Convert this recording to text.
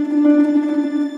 you